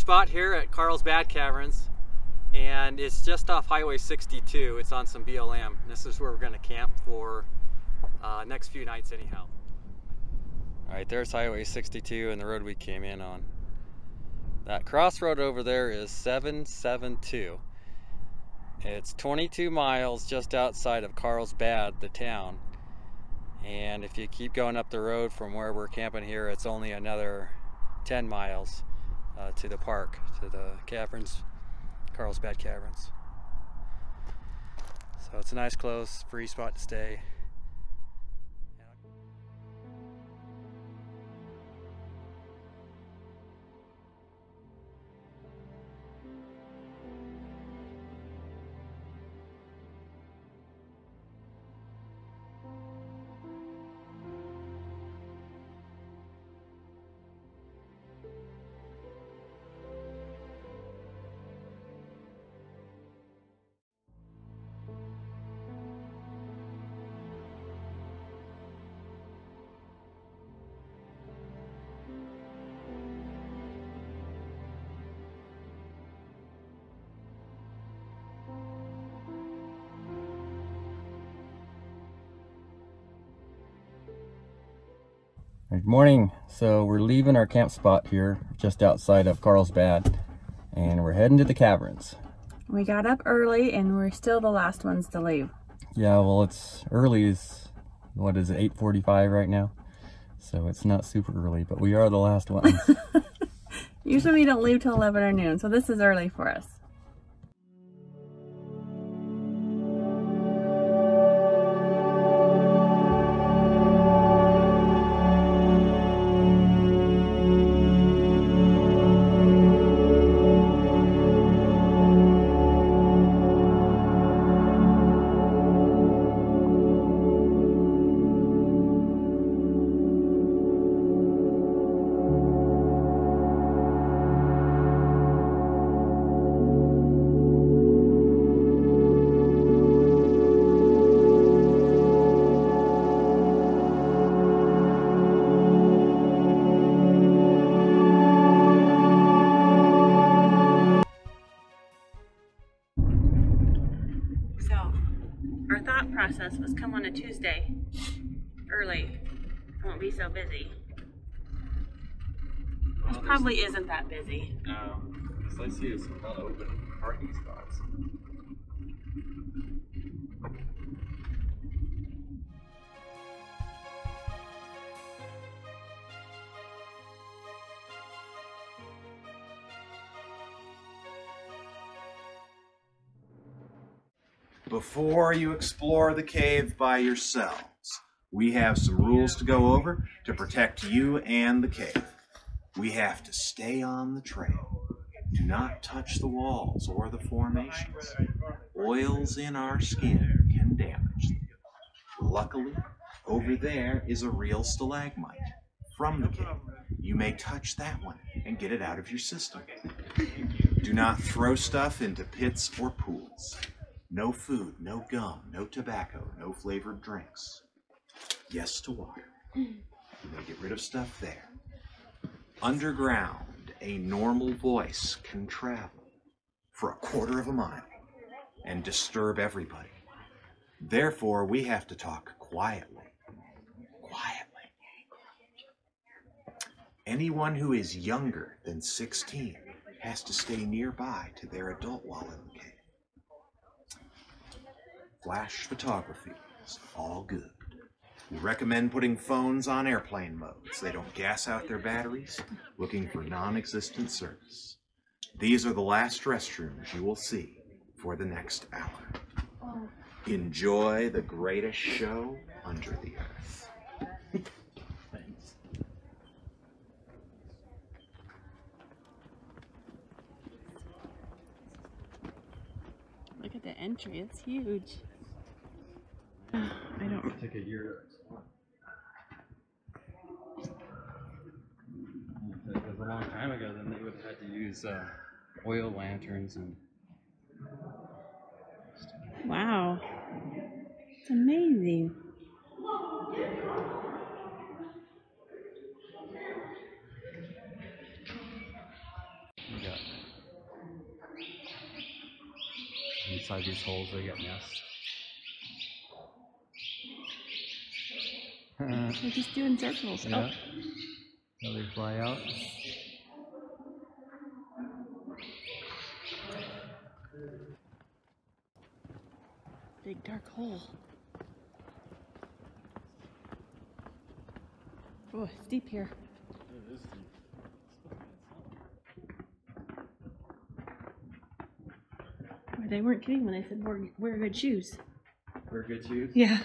spot here at Carlsbad Caverns and it's just off Highway 62. It's on some BLM. This is where we're going to camp for uh, next few nights anyhow. All right, there's Highway 62 and the road we came in on. That crossroad over there is 772. It's 22 miles just outside of Carlsbad, the town. And if you keep going up the road from where we're camping here, it's only another 10 miles uh, to the park, to the caverns, Carlsbad Caverns. So it's a nice, close, free spot to stay. Good morning. So we're leaving our camp spot here just outside of Carlsbad and we're heading to the caverns. We got up early and we're still the last ones to leave. Yeah, well it's early is what is it 8:45 right now. So it's not super early, but we are the last ones. Usually we don't leave till 11 or noon, so this is early for us. Process was come on a Tuesday early. I Won't be so busy. This probably isn't that busy. Um, no, because I see some open parking spots. Before you explore the cave by yourselves, we have some rules to go over to protect you and the cave. We have to stay on the trail. Do not touch the walls or the formations. Oils in our skin can damage them. Luckily, over there is a real stalagmite from the cave. You may touch that one and get it out of your system. Do not throw stuff into pits or pools. No food, no gum, no tobacco, no flavored drinks. Yes to water. You may get rid of stuff there. Underground, a normal voice can travel for a quarter of a mile and disturb everybody. Therefore, we have to talk quietly. Quietly. Anyone who is younger than 16 has to stay nearby to their adult while in the cave. Flash photography is all good. We recommend putting phones on airplane mode so they don't gas out their batteries looking for non existent service. These are the last restrooms you will see for the next hour. Enjoy the greatest show under the earth. the entry, it's huge. I don't. Took a year. It was a long time ago, then they would have had to use uh, oil lanterns and. Wow. It's amazing. Inside these holes they get nests. They're just doing circles. yeah. Oh. So they fly out. Big dark hole. Oh, it's deep here. They weren't kidding when they said wear, wear good shoes. Wear good shoes. Yeah.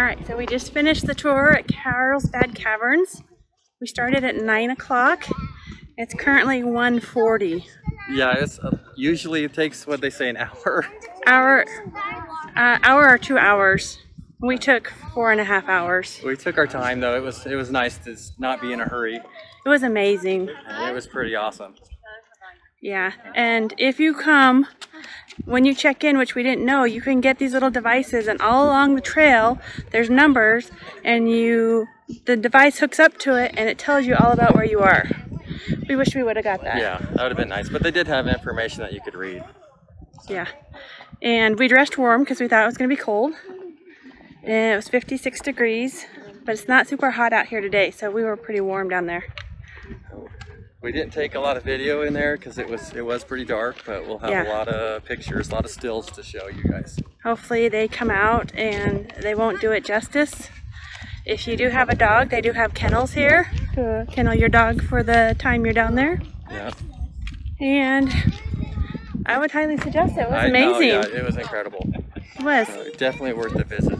All right, so we just finished the tour at Carlsbad Caverns. We started at nine o'clock. It's currently 1:40. Yeah, it's uh, usually it takes what they say an hour. Hour, uh, hour or two hours. We took four and a half hours. We took our time though. It was it was nice to not be in a hurry. It was amazing. And it was pretty awesome. Yeah, and if you come, when you check in, which we didn't know, you can get these little devices, and all along the trail, there's numbers, and you, the device hooks up to it, and it tells you all about where you are. We wish we would have got that. Yeah, that would have been nice. But they did have information that you could read. Yeah. And we dressed warm because we thought it was going to be cold. And it was 56 degrees, but it's not super hot out here today, so we were pretty warm down there. We didn't take a lot of video in there because it was it was pretty dark, but we'll have Yeah. a lot of pictures, a lot of stills to show you guys. Hopefully they come out and they won't do it justice. If you do have a dog, they do have kennels here to kennel your dog for the time you're down there. Yeah, And I would highly suggest it. It was I know, amazing. yeah, it was incredible. It was. So definitely worth the visit.